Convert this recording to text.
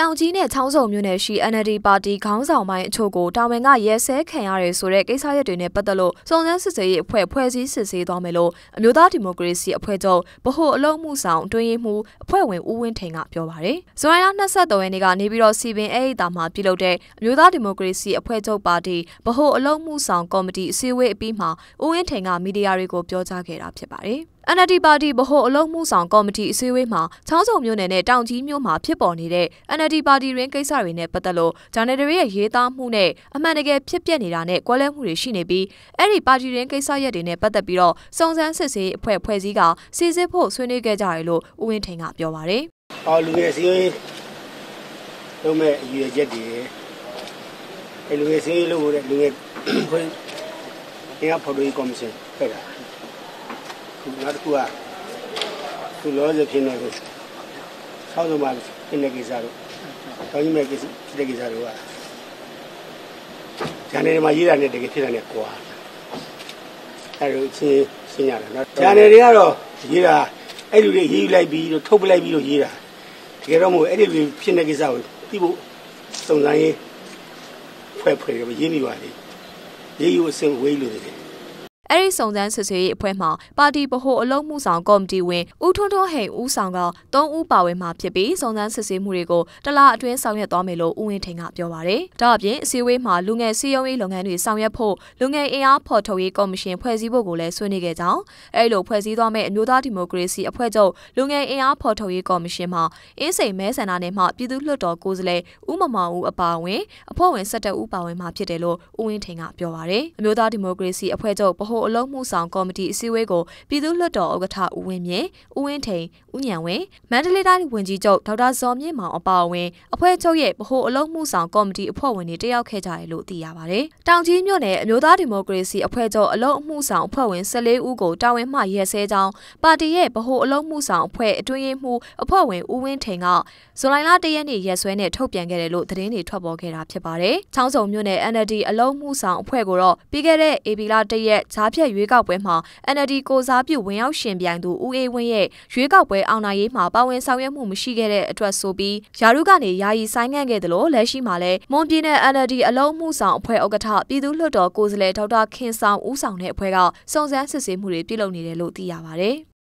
တောင်ကြီးနဲ့ချောင်းစုံမြို့နယ်ရှိ NLD ပါတီခေါင်းဆောင်ပိုင်းအချို့ကိုတာဝန်ကရဲစဲခံရတယ်ဆိုတဲ့ကိစ္စရပ်တွေနဲ့ပတ်သက်လို့စုံစမ်းစစ်ဆေးရေးအဖွဲ့ဖွဲ့စည်းစစ်ဆေးသွားမယ်လို့အမျိုးသားဒီမိုကရေစီအဖွဲ့ချုပ်ဗဟိုအလုံးမှုဆောင်တွင်းရေးမှူးအဖွဲ့ဝင်ဦးဝင်းထိန်ကပြောပါတယ်။ဇွန်လ23ရက်နေ့ကနေပြီးတော့စီပင်အဲ့ဒီတာမှာပြုလုပ်တဲ့အမျိုးသားဒီမိုကရေစီအဖွဲ့ချုပ်ပါတီဗဟိုအလုံးမှုဆောင်ကော်မတီအစည်းအဝေးအပြီးမှာဦးဝင်းထိန်ကမီဒီယာတွေကိုပြောကြားခဲ့တာဖြစ်ပါတယ်။ NLD ပါတီဗဟိုအလုံးမှုဆောင်ကော်မတီအစည်းအဝေးမှာချောင်းစုံမြို့နယ်နဲ့တောင်ကြီးမြို့မှာဖြစ်ပေါ်နေတဲ့ NLD ပါတီရင်းကိစ္စတွေနဲ့ပတ်သက်လို့ဂျာနယ်တွေရဲ့ရေးသားမှုနဲ့အမှန်တကယ်ဖြစ်ပျက်နေတာနဲ့ကွဲလွဲမှုတွေရှိနေပြီးအဲ့ဒီပါတီရင်းကိစ္စရပ်တွေနဲ့ပတ်သက်ပြီးတော့စုံစမ်းစစ်ဆေးအဖွဲ့ဖွဲ့စည်းကစီစစ်ဖို့ဆွေးနွေးခဲ့ကြတယ်လို့ဦးဝင်းထိန်ကပြောပါတယ်။အော်လူငယ်စည်းရေးလုံးမဲ့အရွယ်ချက်တွေအဲ့လူငယ်စည်းရေးလုံးဖို့တဲ့လူငယ်ခွင့်တရားဖော်လို့ကော်မရှင်ခဲ့တာခု နောက်တစ်ခုကသူလောဆယ်ဖြစ်နေကိုဆောင်းဆုံးမှာဖြစ်နေကိစ္စတို့တောင်းကြီးမဲ့ကိစ္စဖြစ်တဲ့ကိစ္စတို့ကဂျန်နယ်မှာရေးတာနဲ့တကယ်ဖြစ်တာနဲ့ကွာအဲလိုချင်းရှင်းရတယ်နော်ဂျန်နယ်တွေကတော့ရေးတာအဲ့လူတွေရေးယူလိုက်ပြီးတော့ထုတ်ပလိုက်ပြီးတော့ရေးတာတကယ်တော့မို့အဲ့ဒီလူဖြစ်နေကိစ္စကိုပြီးဖို့စုံစမ်းရေးဖွဲ့ဖွဲ့ရေးမိပါလေရေးယူအစင်ဝေးလို့တကယ် အဲ့ဒီစုံစမ်းစစ်ဆေးရေးအဖွဲ့မှပါတီဗဟိုအလုံးမှုဆောင်ကော်မတီဝင်ဦးထွန်းထွန်းဟိန်ဦးဆောင်က3ဦးပါဝင်မှာဖြစ်ပြီးစုံစမ်းစစ်ဆေးမှုတွေကိုတလအတွင်းဆောင်ရွက်သွားမယ်လို့ဦးဝင်းထိန်ကပြောပါရယ်။ဒါအပြင်အစည်းအဝေးမှာလူငယ်စီယုံရေးလုပ်ငန်းတွေဆောင်ရွက်ဖို့လူငယ်အင်အားဖော်ထုတ်ရေးကော်မရှင်ဖွဲ့စည်းဖို့ကိုလည်းဆွေးနွေးခဲ့ကြောင်းအဲ့လိုဖွဲ့စည်းသွားမယ့်အမျိုးသားဒီမိုကရေစီအဖွဲ့ချုပ်လူငယ်အင်အားဖော်ထုတ်ရေးကော်မရှင်မှာအင်းစိန်မဲဆန္ဒနယ်မှပြည်သူ့လွှတ်တော်ကိုယ်စားလှယ်ဦးမမောင်ဦးအပါအဝင်အဖွဲ့ဝင်17ဦးပါဝင်မှာဖြစ်တယ်လို့ဦးဝင်းထိန်ကပြောပါရယ်။အမျိုးသားဒီမိုကရေစီအဖွဲ့ချုပ်ဗဟိုအလုံးမှုဆောင်ကော်မတီအစည်းအဝေးကိုပြည်သူ့လွှတ်တော်ဥက္ကဋ္ဌဦးဝင်းမြင့်ဦးဝင်းထိန်ဦးညံဝင်းမန္တလေးတိုင်းဝန်ကြီးချုပ်ဒေါက်တာဇော်မြင့်မောင်အပါအဝင်အဖွဲ့ချုပ်ရဲ့ဗဟိုအလုံးမှုဆောင်ကော်မတီအဖွဲ့ဝင်တွေတက်ရောက်ခဲ့ကြတယ်လို့သိရပါတယ်။တောင်ကြီးမြို့နယ်အမျိုးသားဒီမိုကရေစီအဖွဲ့ချုပ်အလုံးအမှုဆောင်အဖွဲ့ဝင်14ဦးကိုတာဝန်မှရက်စဲကြောင်းပါတီရဲ့ဗဟိုအလုံးမှုဆောင်အဖွဲ့အတွင်းရေးမှူးအဖွဲ့ဝင်ဦးဝင်းထိန်ကဇူလိုင်လ၁ရက်နေ့ရက်စွဲနဲ့ထုတ်ပြန်ခဲ့တယ်လို့သတင်းတွေထွက်ပေါ်ခဲ့တာဖြစ်ပါတယ်။ချောင်းစုံမြို့နယ် NLD အလုံးမှုဆောင်အဖွဲ့ကိုတော့ပြီးခဲ့တဲ့ AB လ၁ရက်ဈာဖြတ်ရွေးကောက်ပွဲမှာ NLD ကိုစားပြုဝင်ရောက်ရှင်ပြိုင်သူဦးအေးဝင်းရဲ့ရွေးကောက်ပွဲအောင်နိုင်ရေးမှာပါဝင်ဆောင်ရွက်မှုမရှိခဲ့တဲ့အတွက်ဆိုပြီးယာရုကနေယာယီဆိုင်းငံ့ခဲ့တယ်လို့လက်ရှိမှာလည်းမွန်ပြည်နယ် NLD အလုံးမှုဆောင်အဖွဲ့ဥက္ကဋ္ဌပြည်သူ့လွှတ်တော်ကိုယ်စားလှယ်ဒေါက်တာခင်ဆောင်ဦးဆောင်တဲ့အဖွဲ့ကစုံစမ်းစစ်ဆေးမှုတွေပြုလုပ်နေတယ်လို့သိရပါဗျ။